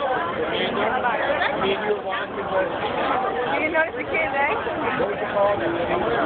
Leander, me and you were watching. You noticed the kid's action.